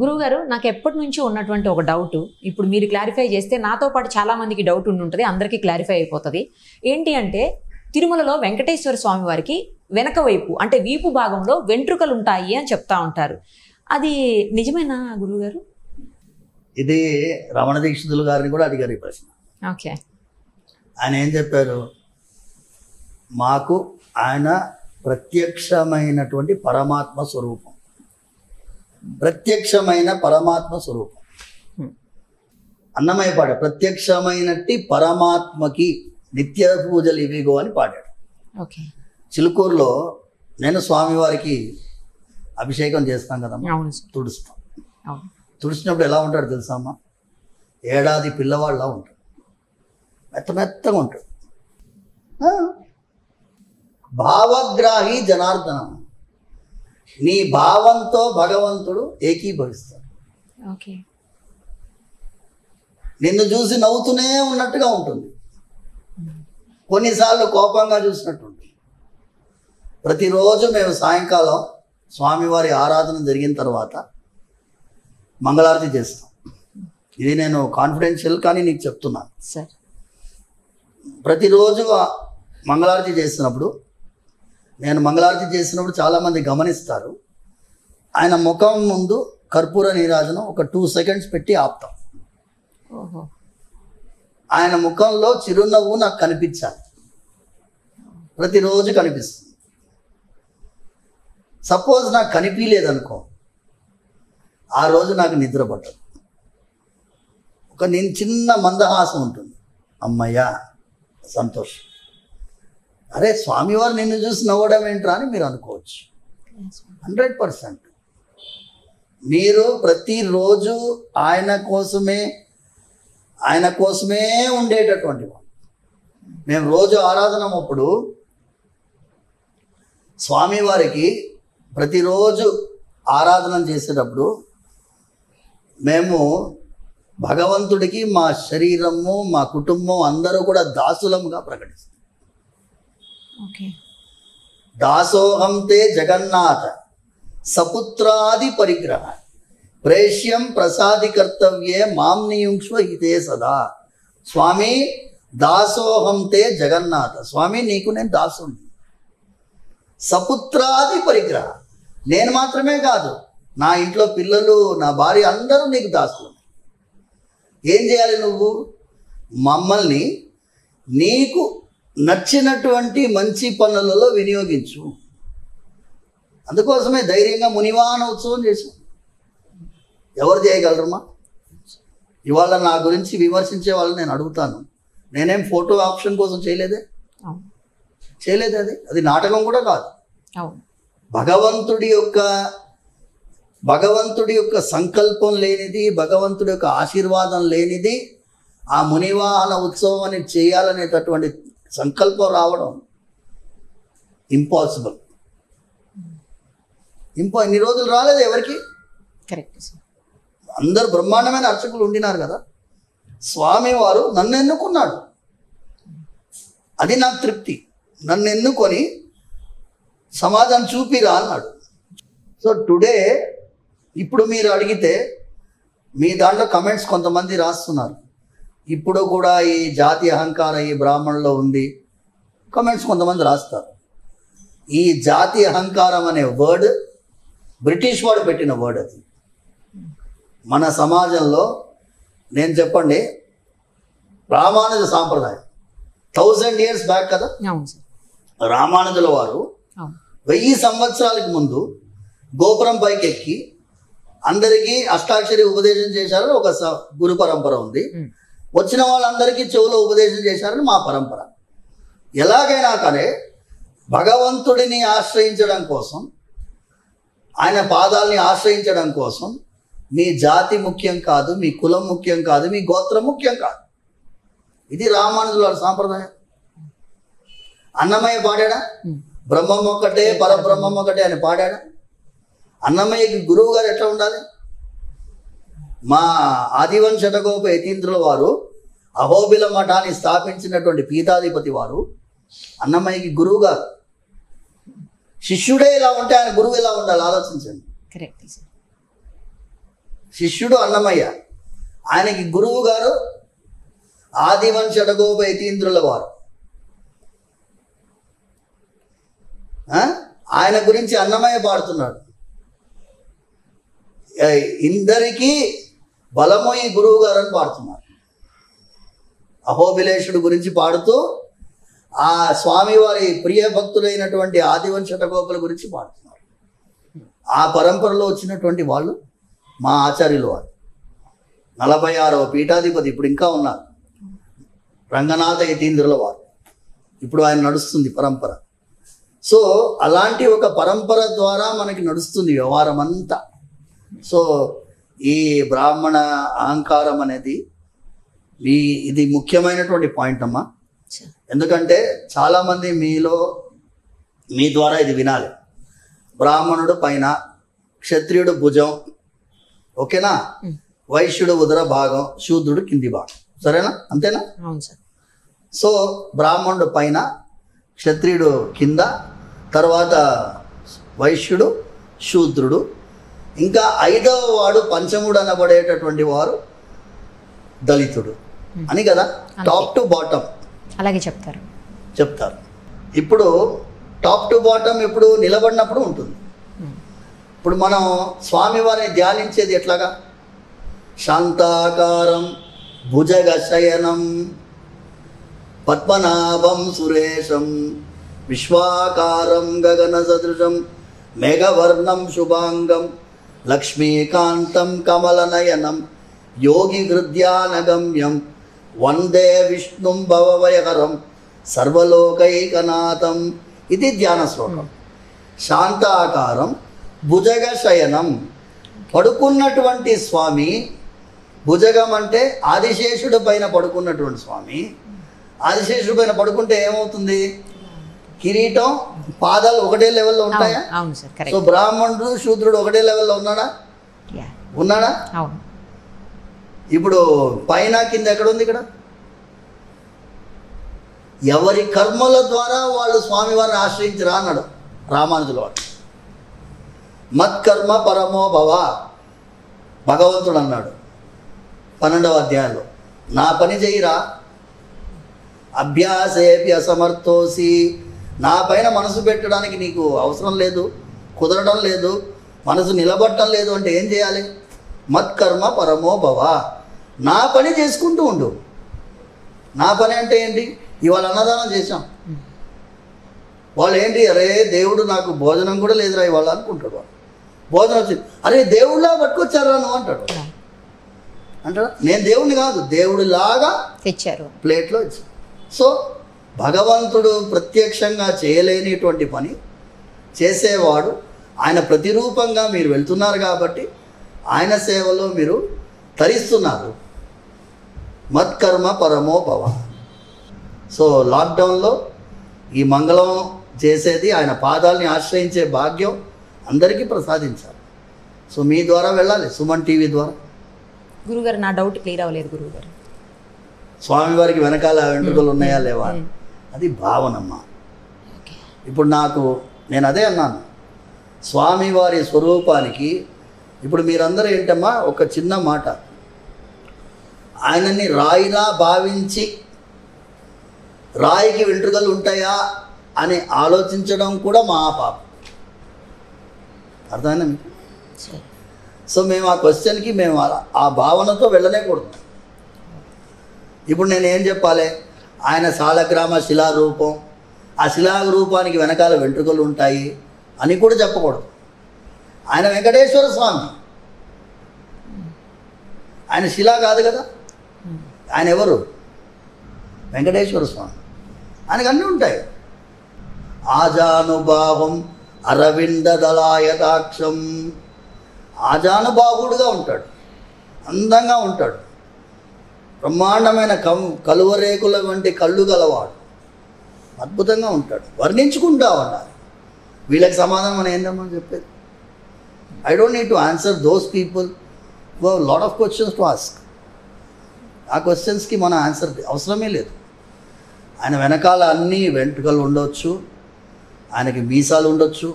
గురువుగారు నాకు ఎప్పటి నుంచి ఉన్నటువంటి ఒక డౌట్. ఇప్పుడు మీరు క్లారిఫై చేస్తే నాతో పాటు చాలా మందికి డౌట్ ఉండి ఉంటుంది అందరికీ క్లారిఫై అయిపోతుంది. ఏంటి అంటే తిరుమలలో వెంకటేశ్వర స్వామి వారికి వెనక వైపు అంటే వీపు భాగంలో వెంట్రుకలు ఉంటాయి అని చెప్తా ఉంటారు. అది నిజమేనా గురువుగారు? ఇది రమణ దీక్షితులు గారిని కూడా అడిగారు ఈ ప్రశ్న. ఓకే. ఆయన ఏం చెప్పారు? మాకు ఆయన ప్రత్యక్షమైనటువంటి పరమాత్మ స్వరూపం. ప్రత్యక్షమైన పరమాత్మ స్వరూపం. Hmm. అన్నమయ్య పాట ప్రత్యక్షమైనట్టి పరమాత్మకి నిత్య పూజలు ఇవిగో అని పాడాడు. చిలుకూరులో నేను స్వామివారికి అభిషేకం చేస్తాం కదమ్మా తుడుస్తాం. తుడిచినప్పుడు ఎలా ఉంటాడు తెలుసా అమ్మా? ఏడాది పిల్లవాళ్ళ ఉంటాడు. మెత్త మెత్తగా ఉంటాడు. భావగ్రాహి జనార్దనం. నీ భావంతో భగవంతుడు ఏకీభవిస్తాడు. ఓకే నిన్ను చూసి నవ్వుతూనే ఉన్నట్టుగా ఉంటుంది. కొన్నిసార్లు కోపంగా చూసినట్టు ఉంటుంది ప్రతిరోజు మేము సాయంకాలం స్వామివారి ఆరాధన జరిగిన తర్వాత మంగళారతి చేస్తాం. ఇది నేను కాన్ఫిడెన్షియల్ కానీ నీకు చెప్తున్నాను సార్ ప్రతిరోజు మంగళారతి చేసినప్పుడు నేను మంగళారతి చేసినప్పుడు చాలామంది గమనిస్తారు. ఆయన ముఖం ముందు కర్పూర నీరాజనం ఒక టూ సెకండ్స్ పెట్టి ఆపుతాం. ఆయన ముఖంలో చిరునవ్వు నాకు కనిపించాలి. ప్రతిరోజు కనిపిస్తుంది. సపోజ్ నాకు కనిపించలేదనుకో ఆ రోజు నాకు నిద్ర పట్టదు. ఒక నేను చిన్న మందహాసం ఉంటుంది. అమ్మయ్యా సంతోషం. అరే స్వామివారు నిన్ను చూసి నవ్వడం ఏంట్రా అని మీరు అనుకోవచ్చు. Hundred percent. మీరు ప్రతిరోజు ఆయన కోసమే ఆయన కోసమే ఉండేటటువంటి వాళ్ళు మేము రోజు ఆరాధన అప్పుడు స్వామివారికి ప్రతిరోజు ఆరాధన చేసేటప్పుడు మేము భగవంతుడికి మా శరీరము మా కుటుంబం అందరూ కూడా దాసులముగా ప్రకటిస్తాం. దాసోహం తే జగన్నాథ సపుత్రాది పరిగ్రహ. ప్రేష్యం ప్రసాది కర్తవ్యే మాం నియుంక్ష్వ హితే సదా. స్వామి దాసోహం తే జగన్నాథ. స్వామి నీకు నేను దాసుని సపుత్రాది పరిగ్రహ. నేను మాత్రమే కాదు నా ఇంట్లో పిల్లలు నా భార్య అందరూ నీకు దాసులు. ఏం చేయాలి నువ్వు? మమ్మల్ని నీకు నచ్చినటువంటి మంచి పనులలో వినియోగించు. అందుకోసమే ధైర్యంగా మునివాన ఉత్సవం చేశాం ఎవరు చేయగలరమ్మా? ఇవాళ నా గురించి విమర్శించే వాళ్ళని నేను అడుగుతాను. నేనేం ఫోటో ఆప్షన్ కోసం చేయలేదే? చేయలేదు అది? అది నాటకం కూడా కాదు. భగవంతుడి యొక్క భగవంతుడి యొక్క సంకల్పం లేనిది భగవంతుడి యొక్క ఆశీర్వాదం లేనిది ఆ మునివాహన ఉత్సవం అని చేయాలనేటటువంటి సంకల్పం రావడం ఇంపాసిబుల్ ఇంపా ఇన్ని రోజులు రాలేదు ఎవరికి? కరెక్ట్ అందరు బ్రహ్మాండమైన అర్చకులు ఉండినారు కదా. స్వామివారు నన్ను ఎన్నుకున్నాడు. అది నాకు తృప్తి. నన్ను ఎన్నుకొని సమాజం చూపిరా అన్నాడు. సో టుడే ఇప్పుడు మీరు అడిగితే మీ దాంట్లో కమెంట్స్ కొంతమంది రాస్తున్నారు. ఇప్పుడు కూడా ఈ జాతి అహంకారం ఈ బ్రాహ్మణులో ఉంది. కమెంట్స్ కొంతమంది రాస్తారు. ఈ జాతి అహంకారం అనే వర్డ్ బ్రిటిష్ వాడు పెట్టిన వర్డ్ అది. మన సమాజంలో నేను చెప్పండి రామానుజ సాంప్రదాయం. థౌజండ్ ఇయర్స్ బ్యాక్ కదా? రామానుజుల వారు వెయ్యి సంవత్సరాలకు ముందు గోపురం పైకి ఎక్కి అందరికీ అష్టాక్షరి ఉపదేశం చేశారని ఒక గురు పరంపర ఉంది. వచ్చిన వాళ్ళందరికీ చెవులో ఉపదేశం చేశారని మా పరంపర. ఎలాగైనా కానీ భగవంతుడిని ఆశ్రయించడం కోసం ఆయన పాదాలని ఆశ్రయించడం కోసం మీ జాతి ముఖ్యం కాదు మీ కులం ముఖ్యం కాదు మీ గోత్రం ముఖ్యం కాదు. ఇది రామానుజుల సాంప్రదాయం. అన్నమయ్య పాడాడా? ఉమ్. బ్రహ్మం ఒక్కటే పరబ్రహ్మం ఒకటే అని పాడాడా? అన్నమయ్యకి గురువు గారు ఎట్లా ఉండాలి? మా ఆదివంశ శతకోప యతీంద్రుల వారు అహోబిల మఠాన్ని స్థాపించినటువంటి పీఠాధిపతి వారు. అన్నమయ్యకి గురువు గారు శిష్యుడే ఇలా ఉంటే ఆయన గురువు ఎలా ఉండాలి? ఆలోచించండి. కరెక్ట్ శిష్యుడు అన్నమయ్య. ఆయనకి గురువు గారు ఆదివంశ యతీంద్రుల వారు? ఆయన గురించి అన్నమయ్య పాడుతున్నాడు. ఇందరికీ బలము ఈ గురువు గారు అని పాడుతున్నారు. అహోబిలేషుడు గురించి పాడుతూ ఆ స్వామివారి ప్రియ భక్తులైనటువంటి ఆదివంశ శతగోపుల గురించి పాడుతున్నారు. ఆ పరంపరలో వచ్చినటువంటి వాళ్ళు మా ఆచార్యులు వారు నలభై ఆరవ పీఠాధిపతి ఇప్పుడు ఇంకా ఉన్నారు. రంగనాథ యతీంద్రుల వారు. ఇప్పుడు ఆయన నడుస్తుంది పరంపర. సో అలాంటి ఒక పరంపర ద్వారా మనకి నడుస్తుంది వ్యవహారం అంతా సో ఈ బ్రాహ్మణ అహంకారం అనేది ఈ ఇది ముఖ్యమైనటువంటి పాయింట్ అమ్మా. ఎందుకంటే చాలామంది మీలో మీ ద్వారా ఇది వినాలి. బ్రాహ్మణుడు పైన క్షత్రియుడు భుజం ఓకేనా? వైశ్యుడు ఉదర భాగం శూద్రుడు కింది భాగం. సరేనా? అంతేనా? సో బ్రాహ్మణుడు పైన క్షత్రియుడు కింద తర్వాత వైశ్యుడు శూద్రుడు ఇంకా ఐదవ వాడు పంచముడు అనబడేటటువంటి వారు దళితుడు. అని కదా? టాప్ టు బాటమ్ అలాగే చెప్తారు. చెప్తారు. ఇప్పుడు టాప్ టు బాటమ్ ఇప్పుడు నిలబడినప్పుడు ఉంటుంది. ఇప్పుడు మనం స్వామివారిని ధ్యానించేది ఎట్లాగా? శాంతాకారం భుజగ శయనం పద్మనాభం సురేశం విశ్వాకారం గగన సదృశం మేఘవర్ణం శుభాంగం లక్ష్మీకాంతం కమలనయనం యోగి హృద్యానగమ్యం వందే విష్ణుం భవభయకరం సర్వలోకైకనాథం ఇది ధ్యాన శ్లోకం శాంతాకారం భుజగ శయనం పడుకున్నటువంటి స్వామి భుజగం అంటే ఆదిశేషుడి పైన పడుకున్నటువంటి స్వామి ఆదిశేషుడి పైన పడుకుంటే ఏమవుతుంది? కిరీటం పాదాలు ఒకటే లెవెల్లో ఉంటాయా? అవును, సార్ సో బ్రాహ్మణుడు శూద్రుడు ఒకటే లెవెల్లో ఉన్నాడా? ఉన్నాడా? అవును. ఇప్పుడు పైన కింద ఎక్కడ ఉంది ఇక్కడ? ఎవరి కర్మల ద్వారా వాళ్ళు స్వామివారిని ఆశ్రయించరా అన్నాడు రామానుజుల వాడు. మత్కర్మ పరమో భవ భగవంతుడు అన్నాడు పన్నెండవ అధ్యాయంలో. నా పని చేయిరా? అభ్యాసేపి అసమర్థోసి నా పైన మనసు పెట్టడానికి నీకు అవసరం లేదు కుదరడం లేదు మనసు నిలబడటం లేదు అంటే ఏం చేయాలి? మత్కర్మ పరమో భవ. నా పని చేసుకుంటూ ఉండు. నా పని అంటే ఏంటి? ఇవాళ అన్నదానం చేశాం. వాళ్ళు ఏంటి? అరే దేవుడు నాకు భోజనం కూడా లేదురా ఇవాళ అనుకుంటాడు వాడు భోజనం వచ్చింది అరే దేవుళ్ళ పట్టుకొచ్చారా నువ్వు అంటాడు అంటాడా నేను దేవుడిని కాదు దేవుడిలాగా తెచ్చారు. ప్లేట్లో ఇచ్చి సో భగవంతుడు ప్రత్యక్షంగా చేయలేనిటువంటి పని చేసేవాడు. ఆయన ప్రతిరూపంగా మీరు వెళ్తున్నారు కాబట్టి ఆయన సేవలో మీరు తరిస్తున్నారు. మత్కర్మ పరమో భవ. సో లాక్డౌన్లో ఈ మంగళం చేసేది ఆయన పాదాలని ఆశ్రయించే భాగ్యం అందరికీ ప్రసాదించాలి. సో మీ ద్వారా వెళ్ళాలి సుమన్ టీవీ ద్వారా. గురుగారు నా డౌట్ క్లియర్ అవ్వలేదు గురుగారు. స్వామివారికి వెనకాల వెంట్రుకలు ఉన్నాయా లేవా? అది భావనమ్మ. ఇప్పుడు నాకు నేను అదే అన్నాను. స్వామివారి స్వరూపానికి ఇప్పుడు మీరందరూ ఏంటమ్మా ఒక చిన్న మాట. ఆయనని రాయిలా భావించి రాయికి వెంట్రుకలు ఉంటాయా అని ఆలోచించడం కూడా మా పాపం అర్థమైనా మీకు సో మేము ఆ క్వశ్చన్కి మేము ఆ- ఆ భావనతో వెళ్ళనేకూడదు ఇప్పుడు నేను ఏం చెప్పాలి? ఆయన సాలగ్రామ శిలారూపం. ఆ శిలా రూపానికి వెనకాల వెంట్రుకలు ఉంటాయి అని కూడా చెప్పకూడదు. ఆయన వెంకటేశ్వర స్వామి. ఆయన శిలా కాదు కదా? ఆయన ఎవరు? వెంకటేశ్వర స్వామి. ఆయనకు అన్నీ ఉంటాయి. ఆజానుభావం అరవింద దళాయతాక్షం ఆజానుభావుడుగా ఉంటాడు. అందంగా ఉంటాడు. బ్రహ్మాండమైన కం కలువరేకుల వంటి కళ్ళు గలవాడు. అద్భుతంగా ఉంటాడు. వర్ణించుకుంటా ఉండాలి. వీళ్ళకి సమాధానం మనం ఏందమ్మా చెప్పేది? I don't need to answer those people who lot of questions to ask ఆ క్వశ్చన్స్కి మన ఆన్సర్ అవసరమే లేదు. ఆయన వెనకాల అన్ని వెంట్రుకలు ఉండొచ్చు. ఆయనకి మీసాలు ఉండొచ్చు.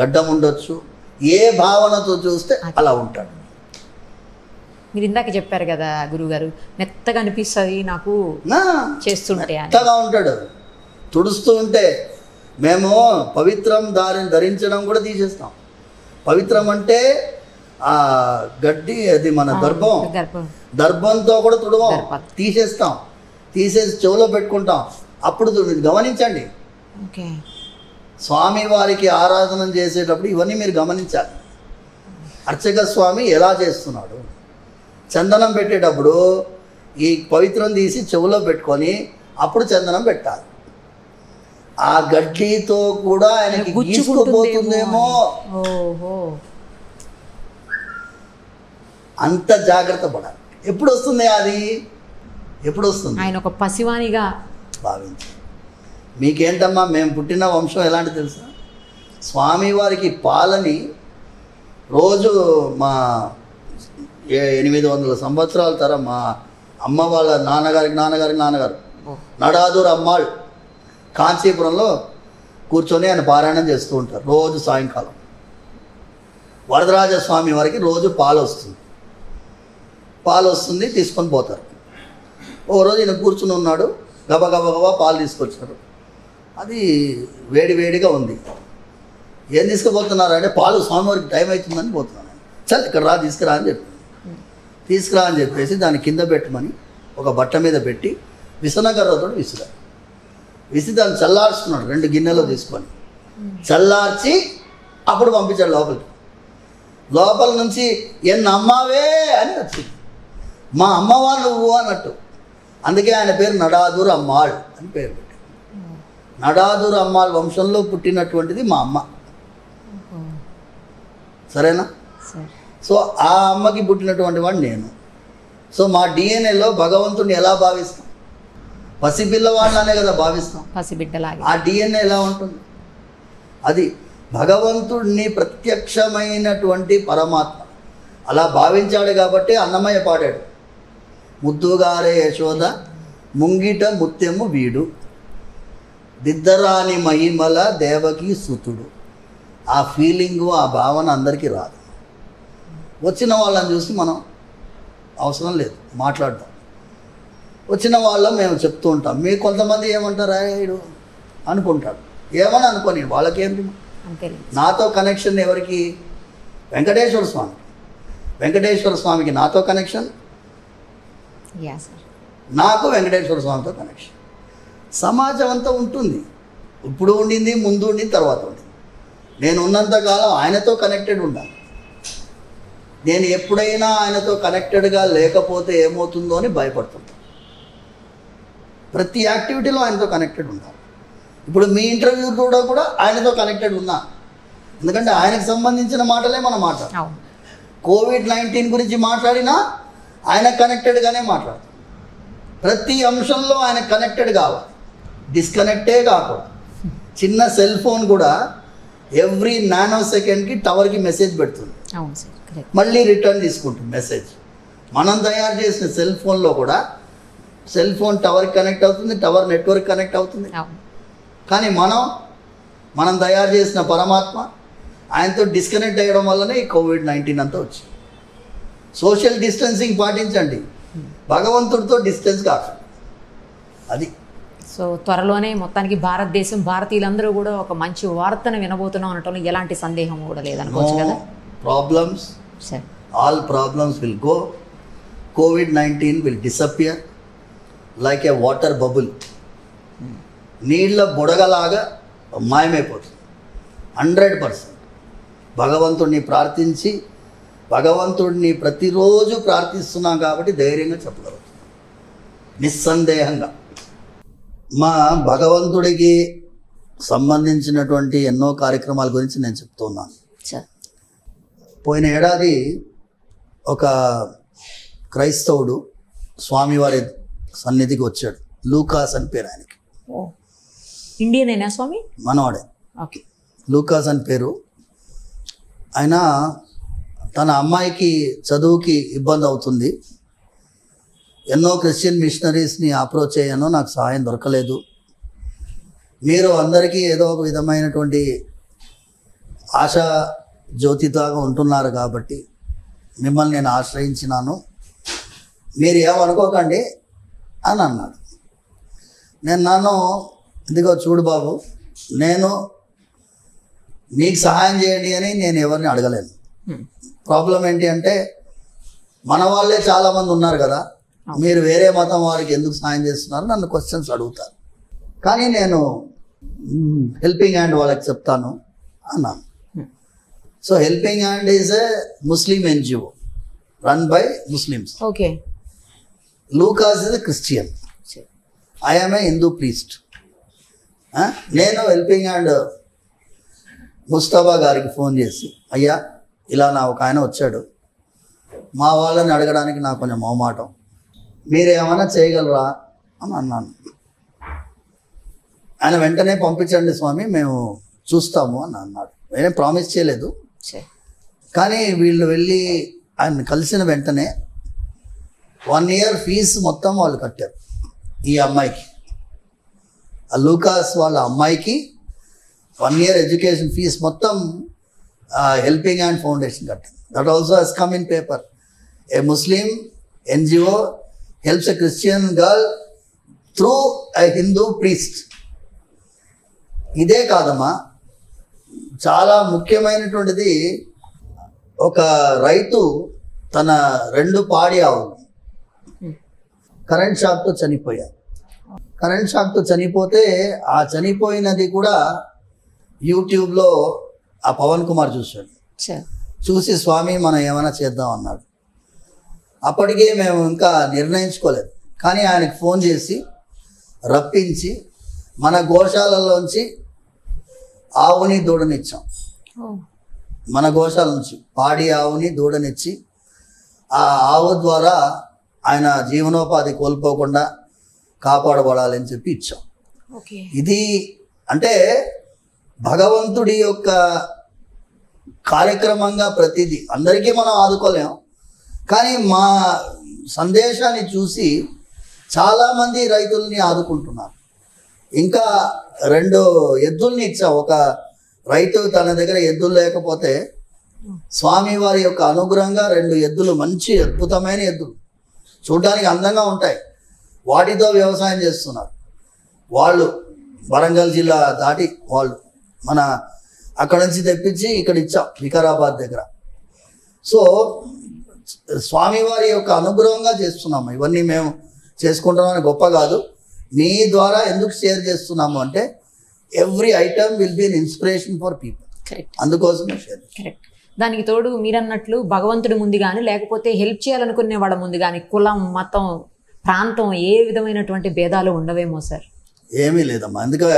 గడ్డం ఉండొచ్చు. ఏ భావనతో చూస్తే అలా ఉంటాడు. మీరు ఇందాక చెప్పారు కదా గురుగారు మెత్తగా అనిపిస్తుంది నాకు చేస్తుంటే మెత్తగా ఉంటాడు. తుడుస్తూ ఉంటే మేము పవిత్రం దారి ధరించడం కూడా తీసేస్తాం. పవిత్రం అంటే ఆ గడ్డి అది మన దర్భం. దర్భంతో కూడా తుడవం. తీసేస్తాం. తీసేసి చెవులో పెట్టుకుంటాం. అప్పుడు గమనించండి. ఓకే. స్వామి వారికి ఆరాధన చేసేటప్పుడు ఇవన్నీ మీరు గమనించాలి. అర్చక స్వామి ఎలా చేస్తున్నాడు? చందనం పెట్టేటప్పుడు ఈ పవిత్రం తీసి చెవులో పెట్టుకొని అప్పుడు చందనం పెట్టాలి. ఆ గడ్డితో కూడా ఆయనకి గీసుకుపోతుందేమో. అంత జాగ్రత్త పడాలి. ఎప్పుడు వస్తుంది అది? ఎప్పుడు వస్తుంది ఆయన ఒక పసివానిగా భావించి. మీకేంటమ్మా మేము పుట్టిన వంశం ఎలాంటి తెలుసా? స్వామివారికి పాలని రోజు మా ఎనిమిది వందల సంవత్సరాల తరం మా అమ్మ వాళ్ళ నాన్నగారికి నాన్నగారికి నాన్నగారు. నడాదూర్ అమ్మాள் కాంచీపురంలో కూర్చొని ఆయన పారాయణం చేస్తూ ఉంటారు రోజు సాయంకాలం. వరదరాజ స్వామి వారికి రోజు పాలు వస్తుంది. పాలు వస్తుంది తీసుకొని పోతారు. ఓ రోజు ఈయన కూర్చుని ఉన్నాడు గబ గబ గబా పాలు తీసుకొచ్చారు. అది వేడి వేడిగా ఉంది. ఏం తీసుకుపోతున్నారు అంటే పాలు స్వామివారికి టైం అవుతుందని పోతున్నాను. చల్ ఇక్కడ రా తీసుకురా అని చెప్పి తీసుకురా అని చెప్పేసి దాన్ని కింద పెట్టమని ఒక బట్ట మీద పెట్టి విసనగర్రతో విసిరా విసి దాన్ని చల్లార్చుకున్నాడు రెండు గిన్నెలో తీసుకొని. చల్లార్చి అప్పుడు పంపించాడు లోపలికి. లోపల నుంచి ఎన్న అమ్మావే అని వచ్చింది మా అమ్మవా నువ్వు అన్నట్టు. అందుకే ఆయన పేరు నడాదూర్ అమ్మాళ్ అని పేరు పెట్టారు. నడాదూర్ అమ్మాళ్ వంశంలో పుట్టినటువంటిది మా అమ్మ. సరేనా? సరే. సో ఆ అమ్మకి పుట్టినటువంటి వాడు నేను. సో మా డిఎన్ఏలో భగవంతుడిని ఎలా భావిస్తాం? పసిపిల్లవాళ్ళనే కదా భావిస్తాం. పసిబిడ్డలాగే. ఆ డిఎన్ఏ ఎలా ఉంటుంది? అది భగవంతుడిని ప్రత్యక్షమైనటువంటి పరమాత్మ. అలా భావించాడు కాబట్టి అన్నమయ్య పాడాడు. ముద్దుగారే యశోద ముంగిట ముత్యము వీడు. దిద్దరాని మహిమల దేవకి సుతుడు. ఆ ఫీలింగు ఆ భావన అందరికీ రాదు. వచ్చిన వాళ్ళని చూసి మనం అవసరం లేదు మాట్లాడదాం వచ్చిన వాళ్ళం మేము చెప్తూ ఉంటాం. మీకు కొంతమంది ఏమంటారు రాయుడు అనుకుంటాడు. ఏమని అనుకోని వాళ్ళకేంటి అంతే నాతో కనెక్షన్ ఎవరికి? వెంకటేశ్వర స్వామి వెంకటేశ్వర స్వామికి నాతో కనెక్షన్ నాకు వెంకటేశ్వర స్వామితో కనెక్షన్ సమాజం అంతా ఉంటుంది. ఇప్పుడు ఉండింది ముందు ఉండింది తర్వాత ఉండింది. నేను ఉన్నంతకాలం ఆయనతో కనెక్టెడ్ ఉండాలి. నేను ఎప్పుడైనా ఆయనతో కనెక్టెడ్గా లేకపోతే ఏమవుతుందో అని భయపడుతుంటాను ప్రతి యాక్టివిటీలో ఆయనతో కనెక్టెడ్ ఉండాలి ఇప్పుడు మీ ఇంటర్వ్యూ కూడా కూడా ఆయనతో కనెక్టెడ్ ఉన్నా. ఎందుకంటే ఆయనకు సంబంధించిన మాటలే మనం అవును. కోవిడ్ నైన్టీన్ గురించి మాట్లాడినా ఆయన కనెక్టెడ్గానే మాట్లాడతాం ప్రతి అంశంలో ఆయన కనెక్టెడ్ కావాలి. డిస్కనెక్టే కాకూడదు. చిన్న సెల్ ఫోన్ కూడా ఎవ్రీ నానో సెకండ్కి టవర్కి మెసేజ్ పెడుతుంది. మళ్ళీ రిటర్న్ తీసుకుంటుంది మెసేజ్. మనం తయారు చేసిన సెల్ ఫోన్లో కూడా సెల్ ఫోన్ టవర్కి కనెక్ట్ అవుతుంది టవర్ నెట్వర్క్ కనెక్ట్ అవుతుంది. కానీ మనం మనం తయారు చేసిన పరమాత్మ ఆయనతో డిస్కనెక్ట్ అయ్యడం వల్లనే ఈ కోవిడ్ నైన్టీన్ అంతా వచ్చింది. సోషల్ డిస్టెన్సింగ్ పాటించండి. భగవంతుడితో డిస్టెన్స్ కాకండి అది. సో త్వరలోనే మొత్తానికి భారతదేశం భారతీయులందరూ కూడా ఒక మంచి వార్తను వినబోతున్నాం అనటంలో ఎలాంటి సందేహం కూడా లేదనుకోవచ్చు కదా? Problems all problems will go covid nineteen will disappear like a water bubble నీళ్ళ బుడగలాగా మాయమైపోతుంది. Hundred percent. భగవంతుడిని ప్రార్థించి భగవంతుడిని ప్రతిరోజు ప్రార్థిస్తున్నాం కాబట్టి ధైర్యంగా చెప్పగలుగుతున్నాం. నిస్సందేహంగా. మా భగవంతుడికి సంబంధించినటువంటి ఎన్నో కార్యక్రమాల గురించి నేను చెప్తున్నాను. పోయిన ఏడాది ఒక క్రైస్తవుడు స్వామివారి సన్నిధికి వచ్చాడు. లూకాస్ అని పేరు ఆయనకి. ఇండియన్ అయినా స్వామి? మనవాడే. ఓకే. లూకాస్ అని పేరు. ఆయన తన అమ్మాయికి చదువుకి ఇబ్బంది అవుతుంది. ఎన్నో క్రిస్టియన్ మిషనరీస్ని అప్రోచ్ అయ్యాను నాకు సహాయం దొరకలేదు. మీరు అందరికీ ఏదో ఒక విధమైనటువంటి ఆశా జ్యోతిలాగా ఉంటున్నారు కాబట్టి మిమ్మల్ని నేను ఆశ్రయించినాను. మీరు ఏమనుకోకండి అని అన్నాడు. నేను నన్ను ఇదిగో చూడు బాబు నేను మీకు సహాయం చేయండి అని నేను ఎవరిని అడగలేను. ప్రాబ్లం ఏంటి అంటే మన వాళ్ళే చాలామంది ఉన్నారు కదా మీరు వేరే మతం వారికి ఎందుకు సహాయం చేస్తున్నారు నన్ను క్వశ్చన్స్ అడుగుతారు. కానీ నేను హెల్పింగ్ హ్యాండ్ వాళ్ళకి చెప్తాను అన్నాను. So helping hand is a Muslim NGO run by Muslims okay Lucas is a Christian I'm a Hindu priest నేను హెల్పింగ్ హ్యాండ్ ముస్తఫా గారికి ఫోన్ చేసి అయ్యా ఇలా నా ఒక ఆయన వచ్చాడు. మా వాళ్ళని అడగడానికి నాకు కొంచెం మొహమాటం. మీరు ఏమైనా చేయగలరా? అని అన్నాను. ఆయన వెంటనే పంపించండి స్వామి మేము చూస్తాము అని అన్నాడు. నేనే ప్రామిస్ చేయలేదు. కానీ వీళ్ళు వెళ్ళి ఆయన కలిసిన వెంటనే వన్ ఇయర్ ఫీజు మొత్తం వాళ్ళు కట్టారు ఈ అమ్మాయికి. ఆ లూకాస్ వాళ్ళ అమ్మాయికి వన్ ఇయర్ ఎడ్యుకేషన్ ఫీజ్ మొత్తం హెల్పింగ్ హ్యాండ్ ఫౌండేషన్ కట్టింది that also he's come in paper a Muslim NGO helps a Christian girl through a Hindu priest ఇదే కాదమ్మా చాలా ముఖ్యమైనటువంటిది ఒక రైతు తన రెండు పాడి ఆవులు. కరెంట్ షాక్తో చనిపోయారు. కరెంట్ షాక్తో చనిపోతే ఆ చనిపోయినది కూడా యూట్యూబ్లో ఆ పవన్ కుమార్ చూశాడు. చూసి స్వామి మనం ఏమైనా చేద్దాం అన్నాడు. అప్పటికే మేము ఇంకా నిర్ణయించుకోలేదు. కానీ ఆయనకు ఫోన్ చేసి రప్పించి మన గోశాలలోంచి ఆవుని దూడనిచ్చాం. మన గోశాల నుంచి పాడి ఆవుని దూడనిచ్చి ఆ ఆవు ద్వారా ఆయన జీవనోపాధి కోల్పోకుండా కాపాడబడాలని చెప్పి ఇచ్చాం. ఇది అంటే భగవంతుడి యొక్క కార్యక్రమంగా ప్రతిదీ అందరికీ మనం ఆదుకోలేం. కానీ మా సందేశాన్ని చూసి చాలామంది రైతుల్ని ఆదుకుంటున్నారు. ఇంకా రెండు ఎద్దుల్ని ఇచ్చాం. ఒక రైతు తన దగ్గర ఎద్దులు లేకపోతే స్వామివారి యొక్క అనుగ్రహంగా రెండు ఎద్దులు మంచి అద్భుతమైన ఎద్దులు చూడడానికి అందంగా ఉంటాయి. వాటితో వ్యవసాయం చేస్తున్నారు. వాళ్ళు వరంగల్ జిల్లా దాటి వాళ్ళు మన అక్కడ నుంచి తెప్పించి ఇక్కడ ఇచ్చాం వికారాబాద్ దగ్గర. సో స్వామివారి యొక్క అనుగ్రహంగా చేస్తున్నాము ఇవన్నీ మేము చేసుకుంటున్నామని గొప్ప కాదు. మీ ద్వారా ఎందుకు షేర్ చేస్తున్నాము అంటే every item will be inspiration for people అందుకోసమే షేర్ కరెక్ట్ దానికి తోడు మీరన్నట్లు భగవంతుడి ముందు కానీ లేకపోతే హెల్ప్ చేయాలనుకునే వాళ్ళ ముందు కానీ కులం మతం ప్రాంతం ఏ విధమైనటువంటి భేదాలు ఉండవేమో సార్? ఏమీ లేదమ్మా. అందుకే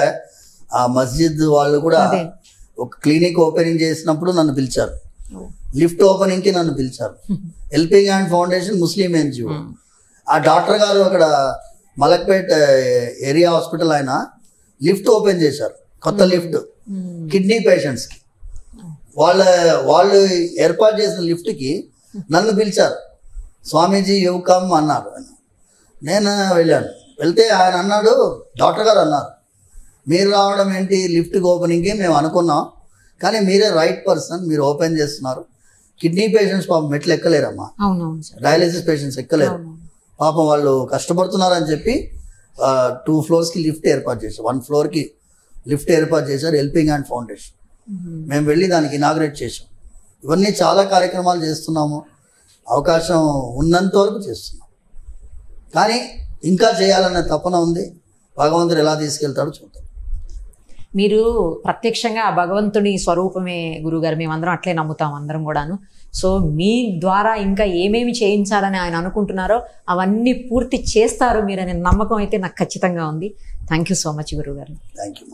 ఆ మస్జిద్ వాళ్ళు కూడా. ఒక క్లినిక్ ఓపెనింగ్ చేసినప్పుడు నన్ను పిలిచారు. లిఫ్ట్ ఓపెనింగ్కి నన్ను పిలిచారు. Helping hand foundation Muslim NGO ఆ డాక్టర్ గారు అక్కడ మలక్పేట్ ఏరియా హాస్పిటల్ ఆయన లిఫ్ట్ ఓపెన్ చేశారు. కొత్త లిఫ్ట్. కిడ్నీ పేషెంట్స్కి. వాళ్ళ వాళ్ళు ఏర్పాటు చేసిన లిఫ్ట్కి నన్ను పిలిచారు. స్వామీజీ యూ కమ్ అన్నారు ఆయన. నేను వెళ్ళాను. వెళ్తే ఆయన అన్నాడు డాక్టర్ గారు అన్నారు మీరు రావడం ఏంటి? లిఫ్ట్కి ఓపెనింగ్కి మేము అనుకున్నాం. కానీ మీరే రైట్ పర్సన్ మీరు ఓపెన్ చేస్తున్నారు. కిడ్నీ పేషెంట్స్ పాపం మెట్లు ఎక్కలేరమ్మా. Dialysis patients ఎక్కలేరు. పాపం వాళ్ళు కష్టపడుతున్నారని చెప్పి టూ ఫ్లోర్స్కి లిఫ్ట్ ఏర్పాటు చేశారు. వన్ ఫ్లోర్కి లిఫ్ట్ ఏర్పాటు చేశారు హెల్పింగ్ హ్యాండ్ ఫౌండేషన్ మేము. వెళ్ళి దానికి ఇనాగ్రేట్ చేసాం ఇవన్నీ చాలా కార్యక్రమాలు చేస్తున్నాము. అవకాశం ఉన్నంత వరకు చేస్తున్నాం. కానీ ఇంకా చేయాలనే తపన ఉంది. భగవంతుడు ఎలా తీసుకెళ్తాడో చూద్దాం. మీరు ప్రత్యక్షంగా భగవంతుని స్వరూపమే గురుగారు. మేమందరం అట్లే నమ్ముతాం అందరం కూడాను. సో మీ ద్వారా ఇంకా ఏమేమి చేయించాలని ఆయన అనుకుంటున్నారో అవన్నీ పూర్తి చేస్తారు మీరనే నమ్మకం అయితే నాకు ఖచ్చితంగా ఉంది. థ్యాంక్ యూ సో మచ్ గురుగారు. Thank you